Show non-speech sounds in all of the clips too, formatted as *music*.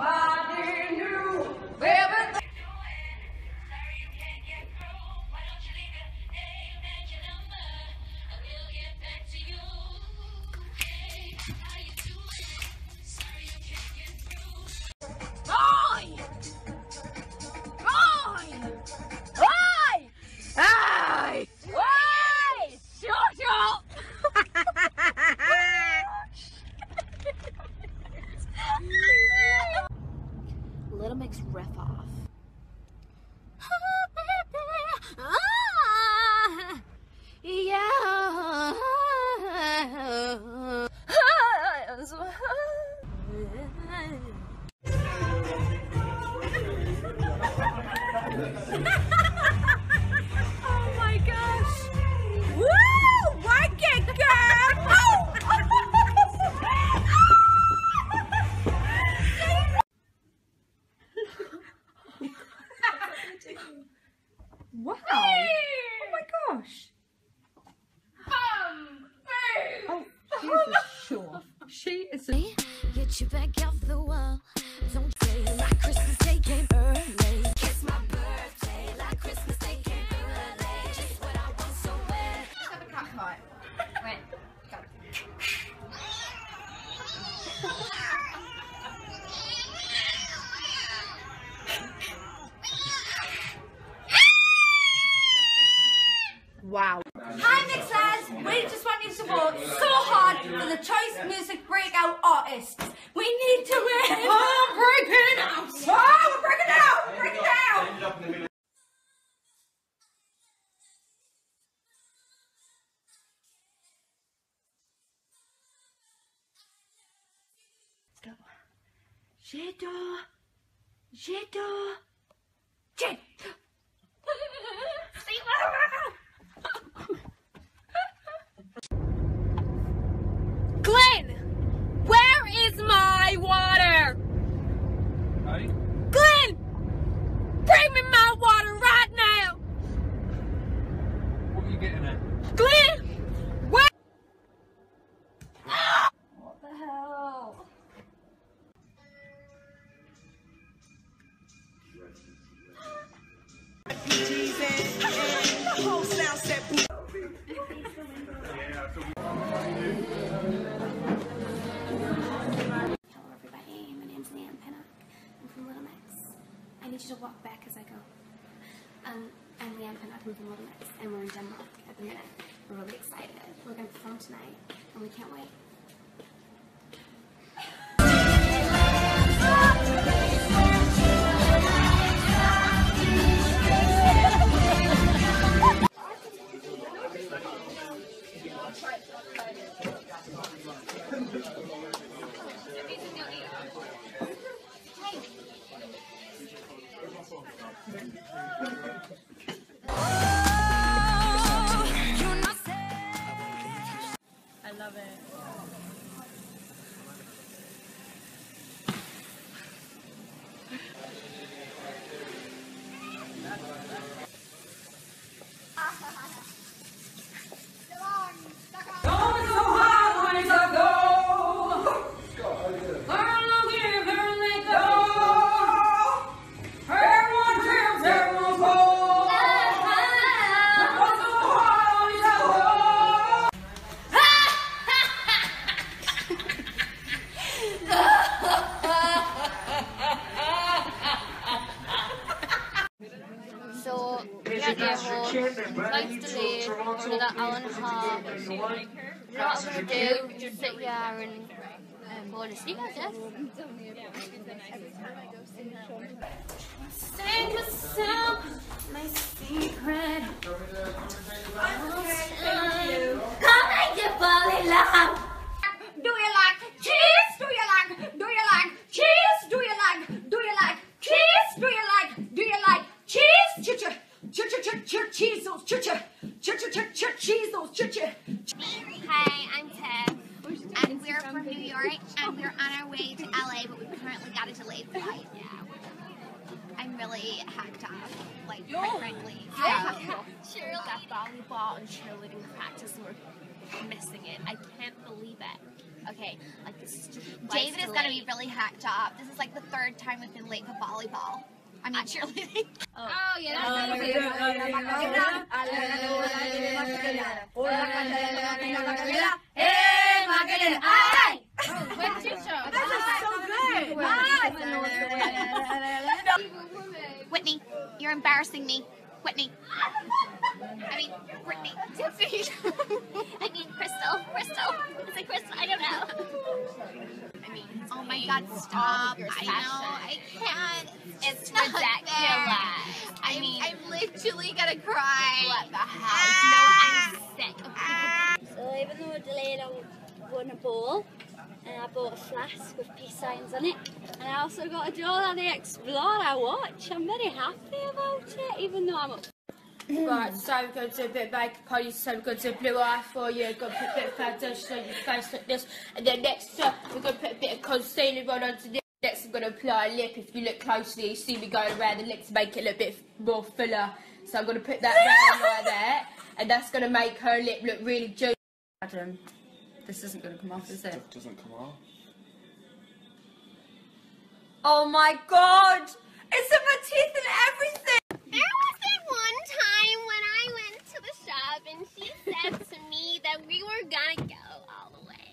somebody *laughs* Oh my gosh! Woo! Work it, girl! *laughs* wow! Oh my gosh! Oh, she's a *laughs* sure. She is a Get you back off the wall. Don't say like Christmas Day came early. Hi Mixers! We just want your support so hard for the Choice Music Breakout Artists. We need to win! Oh, I'm breaking out! Oh, we're breaking out! We're breaking out! J'adore. J'adore. J'adore. Glenn, need you to walk back as I go. Um, I'm Leigh-Anne. I'm from Little Mix, and we're in Denmark at the minute. We're really excited. We're going to perform tonight, and we can't wait. Love it. And a half. Not I'm gonna do just sit here and um, go to sleep, I guess. Myself my secret. Come make you fall in love! Do you like cheese? Do you like? Do you like cheese? Do you like? Do you like cheese? Do you like? Do you like cheese? Ch ch ch ch ch ch cheese those ch ch ch ch ch ch cheese those ch ch. Hi, I'm Tiff, and we're from New York, and we're on our way to LA, but we've currently got a delayed flight. Yeah. I'm really hacked off, like, quite frankly. So, that volleyball and cheerleading practice, and we're missing it. I can't believe it. Okay, like this. David is gonna be really hacked up. This is like the third time we've been late for volleyball. I mean cheerleading. *laughs* Oh, yeah, Whitney, you're embarrassing me. Whitney. I mean, Brittany. *laughs* I mean, Crystal. Crystal. Is it Crystal? I don't know. I mean, oh my God, stop. I know. I can't. It's not ridiculous. I mean, I'm literally gonna cry. What the hell? Ah! No, I'm sick of people. So even though we're delayed, I won a ball, and I bought a flask with peace signs on it. And I also got a Dora the Explorer watch. I'm very happy about it, even though I'm up. Right, so we're going to do a bit of makeup on you, so we're going to do blue eye for you, we're going to put a bit of foundation on your face like this, and then next uh, we're going to put a bit of concealer on onto this. Next I'm going to apply a lip, if you look closely you see me going around the lip to make it a little bit more fuller. So I'm going to put that down right there, and that's going to make her lip look really juicy. Adam, this isn't going to come off, is it? it? doesn't come off. Oh my god! It's in my teeth and everything! There was that one time when I went to the shop and she said to me that we were gonna go all the way.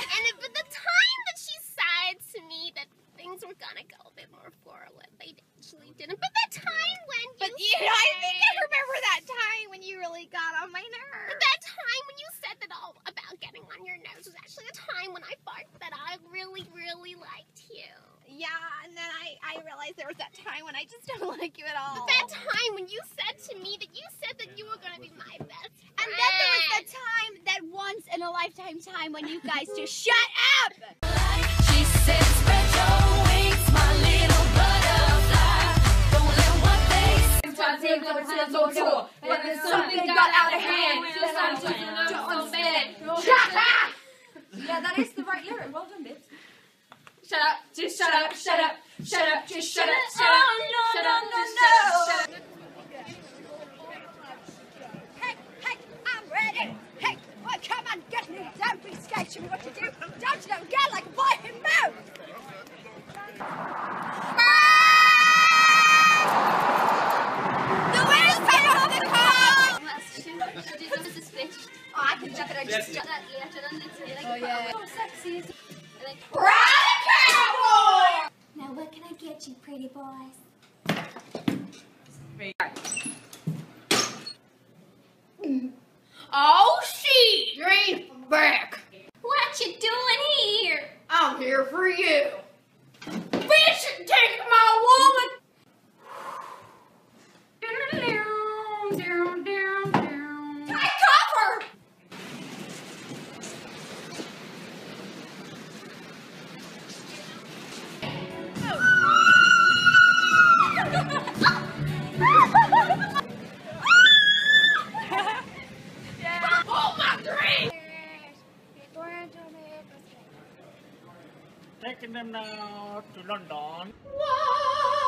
And it, but the time that she said to me that things were gonna go a bit more forward, they actually didn't. But that time when you But you, I think I remember that time when you really got on my nerves. But that time when you said that all about getting on your nerves was actually the time when I thought that I really, really liked you. Yeah, and then I, I realized there was that time when I just don't *laughs* like you at all. But that time when you said to me that you said that you were going to be my best friend. And then there was the time, that once in a lifetime time when you guys just shut up! She said, spread your wings, my little butterfly. Don't let what they When something got out of hand, just like to so bad. Shut up! Yeah, that is the right lyric. Well done, babes. Shut up! Just shut up! Shut up! Shut up! Just shut up! Shut up! Oh, no, Shut no, up! no, no. shut up! Shut up! Oh, I can jump it. I just jump that later and then say like, oh yeah. Sexy. Now what can I get you, pretty boys? Oh, she! Taking them now to London. Why